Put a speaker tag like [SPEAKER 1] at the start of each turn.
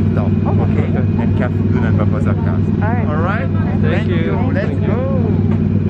[SPEAKER 1] big you Oh.
[SPEAKER 2] Okay.
[SPEAKER 1] Okay. And careful, do not bump other cars.
[SPEAKER 2] All right.
[SPEAKER 1] All right.
[SPEAKER 3] Thank Thank you. you.
[SPEAKER 1] Let's
[SPEAKER 3] Thank
[SPEAKER 1] go. you.